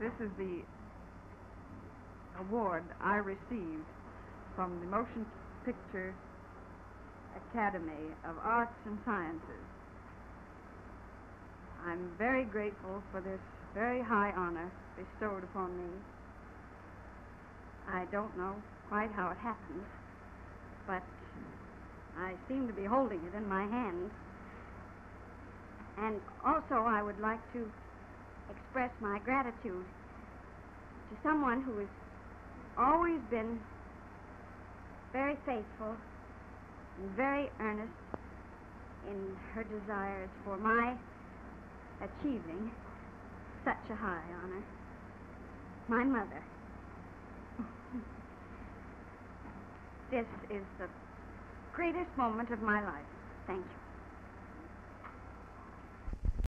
This is the award I received from the Motion Picture Academy of Arts and Sciences. I'm very grateful for this very high honor bestowed upon me. I don't know quite how it happened, but I seem to be holding it in my hand. And also, I would like to express my gratitude to someone who has always been very faithful and very earnest in her desires for my achieving such a high honor. My mother. this is the greatest moment of my life. Thank you.